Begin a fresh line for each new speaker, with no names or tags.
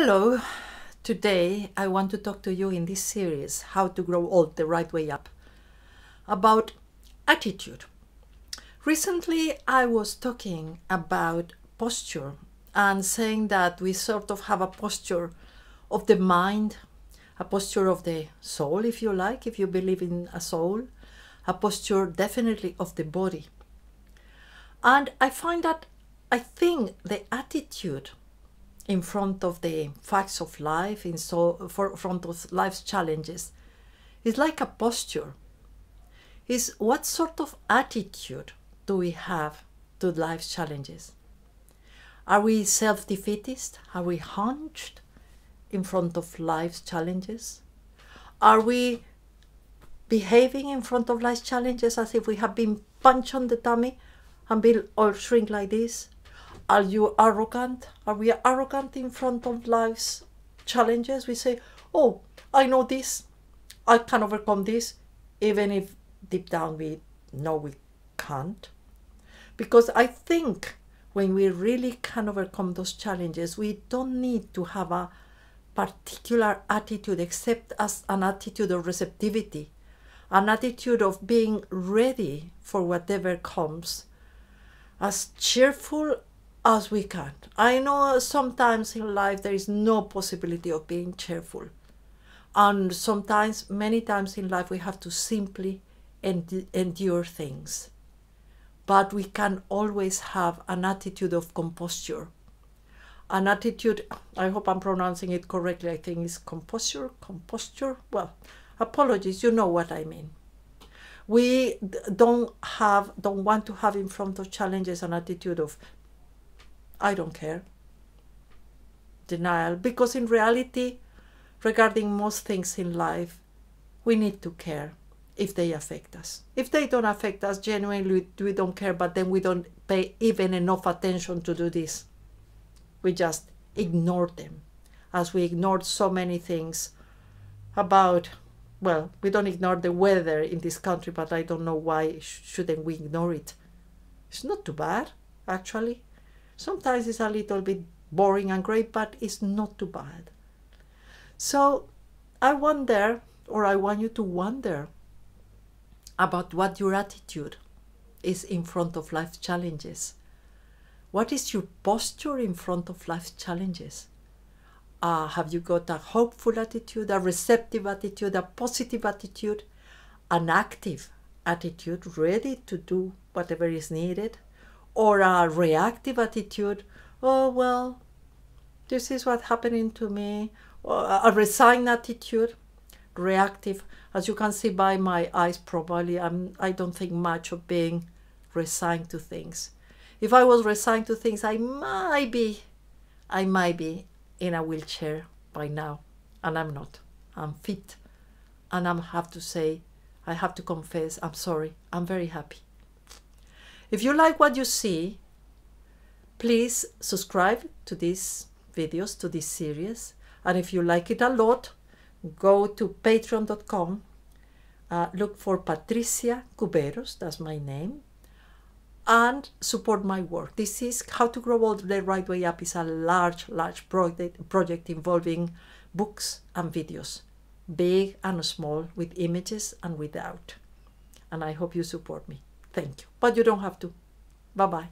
Hello. Today I want to talk to you in this series, How to Grow Old the Right Way Up, about attitude. Recently I was talking about posture and saying that we sort of have a posture of the mind, a posture of the soul, if you like, if you believe in a soul, a posture definitely of the body. And I find that I think the attitude in front of the facts of life, in so for front of life's challenges, is like a posture. Is what sort of attitude do we have to life's challenges? Are we self-defeatist? Are we hunched in front of life's challenges? Are we behaving in front of life's challenges as if we have been punched on the tummy and been all shrink like this? Are you arrogant? Are we arrogant in front of life's challenges? We say, Oh, I know this, I can overcome this, even if deep down we know we can't. Because I think when we really can overcome those challenges, we don't need to have a particular attitude except as an attitude of receptivity, an attitude of being ready for whatever comes, as cheerful as we can. I know sometimes in life there is no possibility of being cheerful. And sometimes, many times in life, we have to simply end- endure things. But we can always have an attitude of composure. An attitude, I hope I'm pronouncing it correctly, I think is composure, composture. Well, apologies, you know what I mean. We don't have, don't want to have in front of challenges an attitude of I don't care. Denial, because in reality, regarding most things in life, we need to care if they affect us. If they don't affect us, genuinely we don't care, but then we don't pay even enough attention to do this. We just ignore them, as we ignored so many things about, well, we don't ignore the weather in this country, but I don't know why shouldn't we ignore it. It's not too bad, actually. Sometimes it's a little bit boring and great, but it's not too bad. So I wonder, or I want you to wonder about what your attitude is in front of life's challenges. What is your posture in front of life's challenges? Uh, have you got a hopeful attitude, a receptive attitude, a positive attitude, an active attitude, ready to do whatever is needed? Or a reactive attitude oh well this is what happening to me. Or a resigned attitude reactive. As you can see by my eyes probably I'm, i don't think much of being resigned to things. If i was resigned to things i might be i might be in a wheelchair by now and i'm not. I'm fit. And i have to say i have to confess i'm sorry. I'm very happy if you like what you see, please subscribe to these videos, to this series. And if you like it a lot, go to patreon.com, uh, look for Patrissia Cuberos, that's my name, and support my work. This is How to Grow Old the Right Way Up is a large, large project, project involving books and videos, big and small, with images and without. And I hope you support me. Thank you. But you don't have to. Bye bye.